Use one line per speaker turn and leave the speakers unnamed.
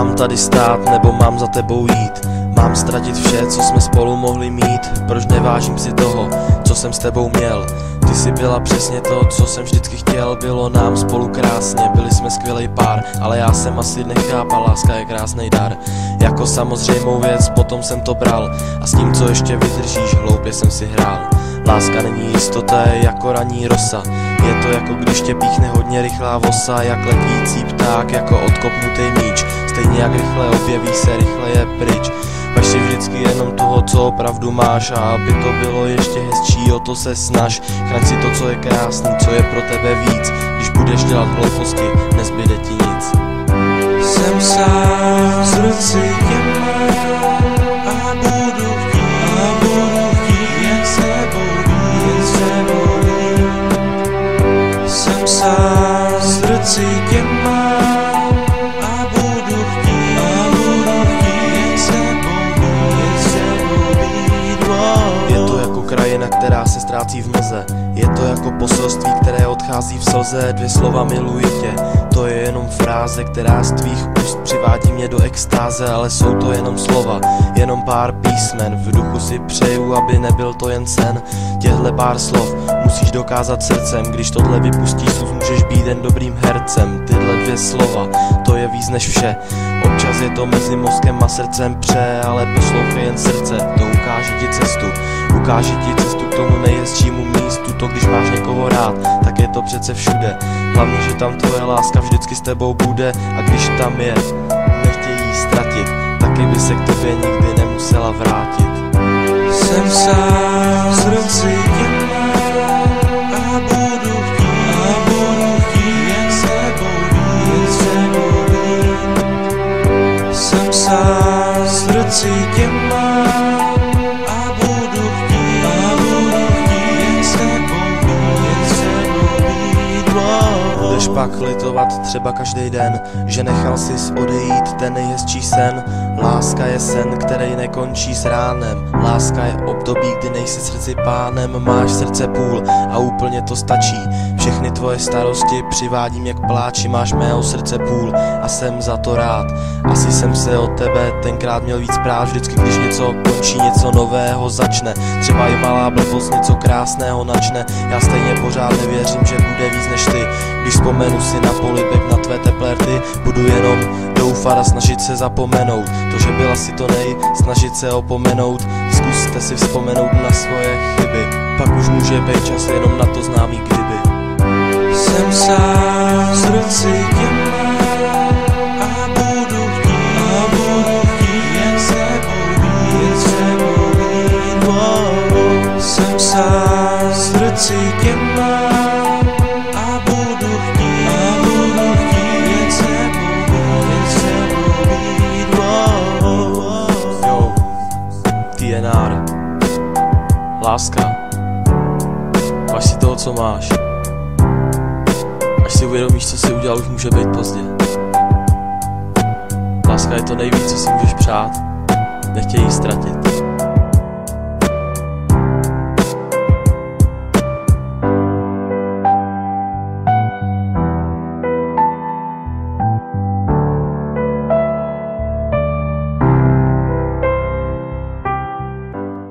Mám tady stát, nebo mám za tebou jít? Mám ztratit vše, co jsme spolu mohli mít. Proč nevážím si toho, co jsem s tebou měl? Ty jsi byla přesně to, co jsem vždycky chtěl. Bylo nám spolu krásně, byli jsme skvělý pár. Ale já jsem asi nechápal, láska je krásný dar. Jako samozřejmou věc, potom jsem to bral. A s tím, co ještě vydržíš, hloupě jsem si hrál Láska není jistota, je jako raní rosa. Je to jako když tě píchne hodně rychlá vosa Jak letící pták, jako odkopnutý míč. Stejně jak rychle objeví se, rychle je pryč. Vaš si vždycky jenom toho, co opravdu máš. A aby to bylo ještě hezčí, o to se snaž. Chraň si to, co je krásný, co je pro tebe víc. Když budeš dělat hlouposti, nezbyde ti nic.
Jsem sám, srdci srdci tě mám a budu chtít, a budu chtít.
Je to jako krajina, která se ztrácí v mlze Je to jako poselství, které odchází v slze Dvě slova miluji tě, fráze Která z tvých úst přivádí mě do extáze Ale jsou to jenom slova, jenom pár písmen. V duchu si přeju, aby nebyl to jen sen. Těhle pár slov musíš dokázat srdcem. Když tohle vypustíš, můžeš být jen dobrým hercem. Tyhle dvě slova, to je víc než vše. Občas je to mezi mozkem a srdcem pře Ale poslouchej jen srdce, to ukáže ti cestu Ukáže ti cestu k tomu nejhezčímu To když máš někoho rád, tak je to přece všude. Hlavně, že tam tvoje láska vždycky s tebou bude A když tam je, nechtějí jí ztratit Taky by se k tobě nikdy nemusela vrátit.
Jsem sám, srdci tě mám a budu chtít,
pak litovat třeba každý den, že nechal sis odejít ten nejhezčí sen. Láska je sen, který nekončí s ránem. Láska je období, kdy nejsi srdci pánem, máš srdce půl a úplně to stačí. Všechny tvoje starosti přivádím jak pláči, máš mého srdce půl a jsem za to rád. Asi jsem se od tebe tenkrát měl víc prát, vždycky když něco končí, něco nového začne. Třeba i malá blbost něco krásného načne, já stejně pořád nevěřím, že bude víc než ty. Když vzpomenu si na polibek, na tvé teplé rty, budu jenom doufat a snažit se zapomenout. To, že byla si to nej, snažit se opomenout. Zkuste si vzpomenout na svoje pak už může být čas jenom na to známý kdyby.
Jsem sám, srdci tě mám a budu chtít, a budu chtít jen s tebou být, jen s tebou být. Wow. Jsem sám, srdci tě mám a budu a budu jen jen být. Wow.
Jo, TNR, láska, co máš. Až si uvědomíš, co si udělal, už může být pozdě. Láska je to nejvíc, co si můžeš přát, nechtěj ji ztratit.